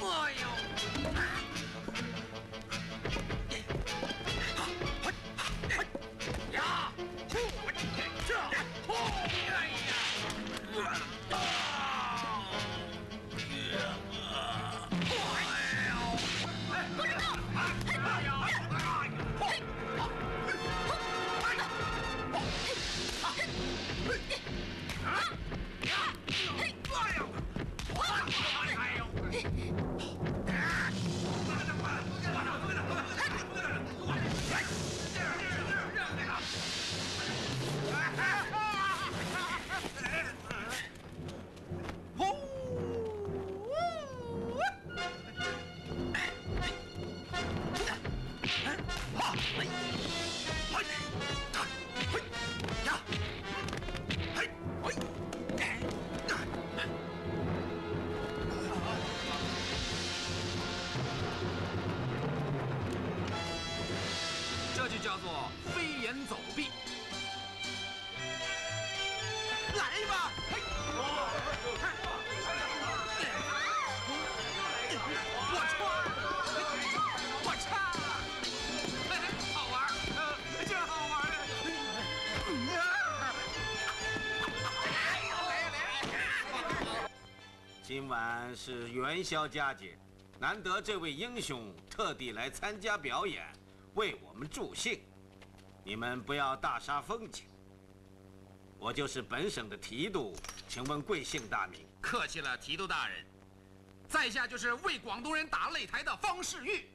Mario! 叫做飞檐走壁。来吧！我穿，我插，好玩，真好玩。今晚是元宵佳节，难得这位英雄特地来参加表演，为我们助兴。你们不要大煞风景。我就是本省的提督，请问贵姓大名？客气了，提督大人。在下就是为广东人打擂台的方世玉。